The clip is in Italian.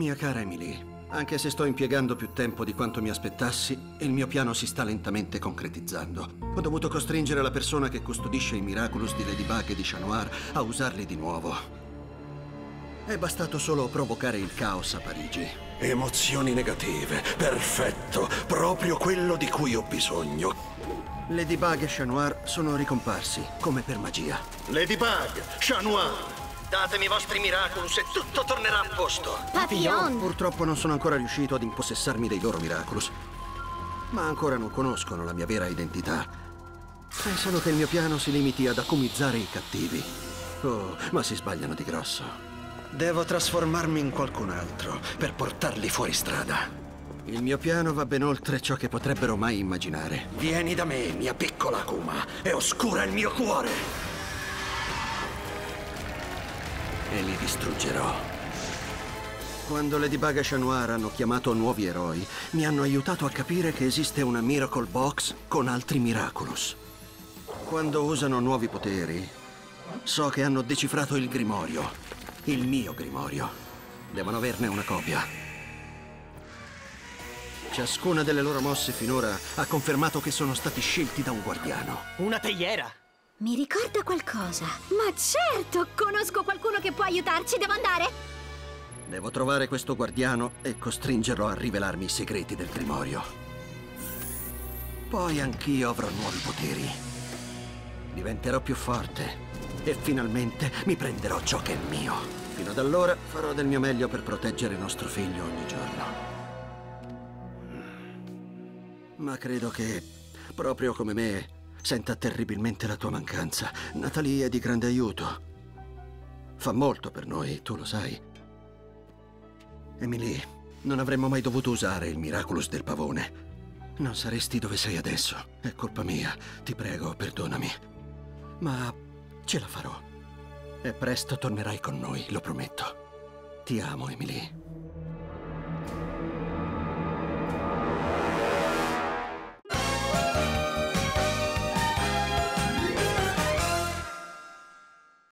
Mia cara Emily, anche se sto impiegando più tempo di quanto mi aspettassi, il mio piano si sta lentamente concretizzando. Ho dovuto costringere la persona che custodisce i Miraculous di Ladybug e di Chat Noir a usarli di nuovo. È bastato solo provocare il caos a Parigi. Emozioni negative, perfetto, proprio quello di cui ho bisogno. Ladybug e Chat Noir sono ricomparsi, come per magia. Ladybug, Chat Noir, datemi i vostri Miraculous e tutto tornerà a posto. Papillon! Purtroppo non sono ancora riuscito ad impossessarmi dei loro Miraculous. Ma ancora non conoscono la mia vera identità. Pensano che il mio piano si limiti ad acumizzare i cattivi. Oh, ma si sbagliano di grosso. Devo trasformarmi in qualcun altro per portarli fuori strada. Il mio piano va ben oltre ciò che potrebbero mai immaginare. Vieni da me, mia piccola Akuma, e oscura il mio cuore. E li distruggerò. Quando Ladybug e Chat Noir hanno chiamato nuovi eroi, mi hanno aiutato a capire che esiste una Miracle Box con altri Miraculous. Quando usano nuovi poteri, so che hanno decifrato il Grimorio, il mio Grimorio. Devono averne una copia. Ciascuna delle loro mosse finora ha confermato che sono stati scelti da un guardiano. Una teiera! Mi ricorda qualcosa. Ma certo, conosco qualcuno che può aiutarci. Devo andare? Devo trovare questo guardiano e costringerlo a rivelarmi i segreti del Grimorio. Poi anch'io avrò nuovi poteri. Diventerò più forte e finalmente mi prenderò ciò che è mio. Fino ad allora farò del mio meglio per proteggere nostro figlio ogni giorno. Ma credo che, proprio come me, senta terribilmente la tua mancanza. Natalie è di grande aiuto. Fa molto per noi, tu lo sai. Emily, non avremmo mai dovuto usare il Miraculous del pavone. Non saresti dove sei adesso. È colpa mia. Ti prego, perdonami. Ma ce la farò. E presto tornerai con noi, lo prometto. Ti amo, Emily.